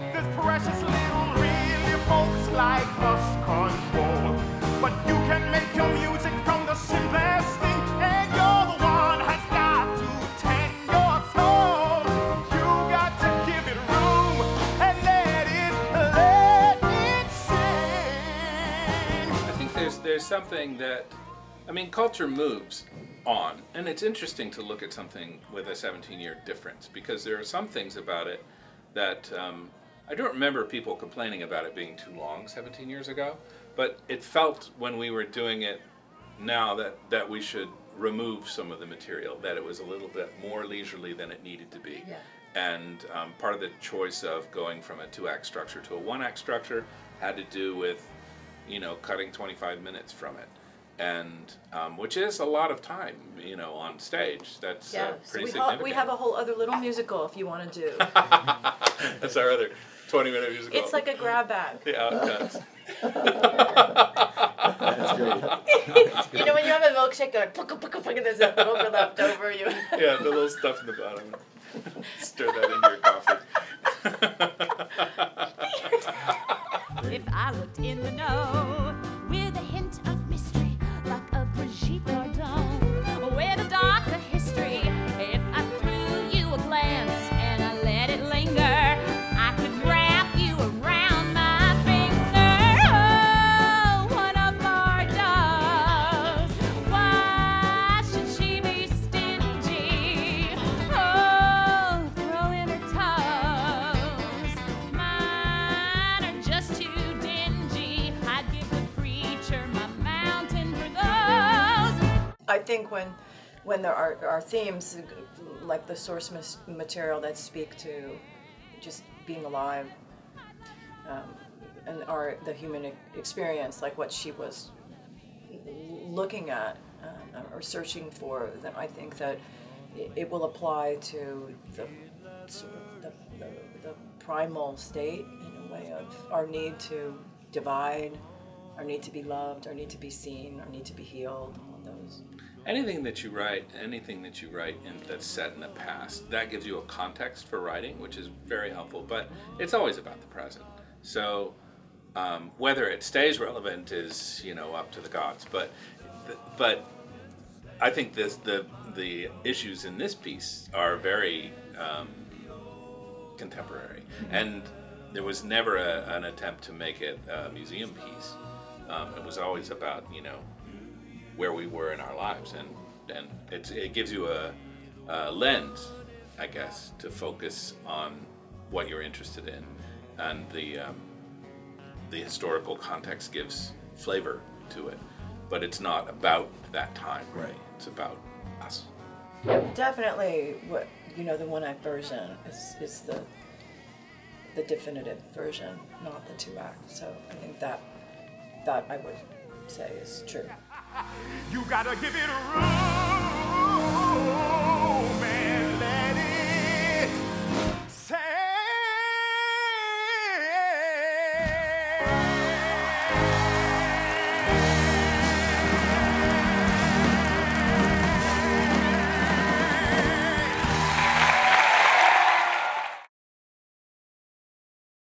This precious little really folks like us control. But you can make your music from the simplest thing, and you're the one has got to tend your soul. You got to give it room and let it, let it sing. I think there's there's something that, I mean, culture moves on, and it's interesting to look at something with a 17-year difference because there are some things about it that um, I don't remember people complaining about it being too long 17 years ago, but it felt when we were doing it now that that we should remove some of the material, that it was a little bit more leisurely than it needed to be. Yeah. And um, part of the choice of going from a two-act structure to a one-act structure had to do with, you know, cutting 25 minutes from it, and um, which is a lot of time, you know, on stage. That's Yeah, uh, so pretty we, ha- we have a whole other little musical if you want to do. That's our other 20-minute musical. It's like a grab bag. the outcuts. That's great. You know when you have a milkshake, you're like, puka, puka, puka, there's a little left over you. yeah, the little stuff in the bottom. Stir that into your coffee. If I looked in the know I think when when there are, are themes like the source material that speak to just being alive um, and are the human experience, like what she was looking at uh, or searching for, then I think that it, it will apply to the sort of the, the, the primal state in a way of our need to divide, our need to be loved, our need to be seen, our need to be healed, all of those. Anything that you write, anything that you write in, that's set in the past, that gives you a context for writing, which is very helpful. But it's always about the present. So um, whether it stays relevant is, you know, up to the gods. But but I think this the the issues in this piece are very um, contemporary, and there was never a, an attempt to make it a museum piece. Um, it was always about you know where we were in our lives, and and it's, it gives you a, a lens, I guess, to focus on what you're interested in, and the um, the historical context gives flavor to it, but it's not about that time. Right. It's about us. Definitely, what you know, the one act version is, is the the definitive version, not the two act. So I think that that I would say is true. You gotta give it a room